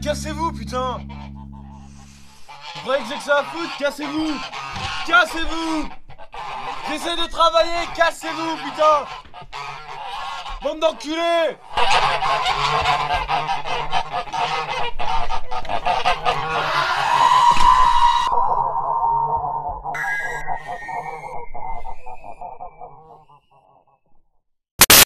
Cassez-vous, putain. Vous que c'est que ça à foutre Cassez-vous. Cassez-vous. J'essaie de travailler, cassez-vous, putain. Bande d'enculés.